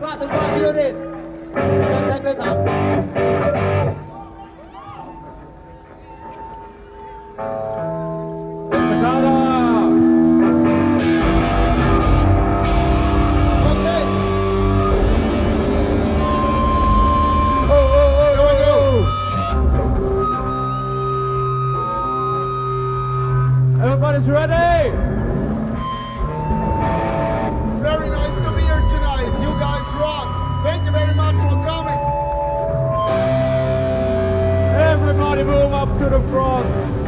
Plaatsen van Biorit. Dat zijn we dan. Everybody's ready? frogs.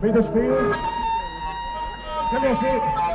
Mesa Bill, Cadê you see?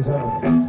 147.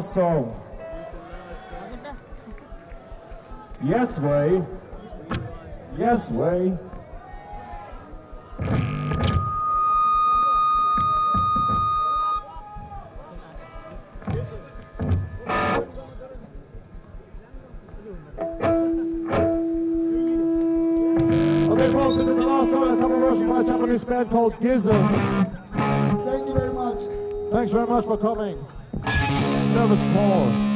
Song. Yes, way. Yes, way. Okay, folks, this is the last song, a cover version by a Japanese band called Gizzard. Thank you very much. Thanks very much for coming. Nervous call.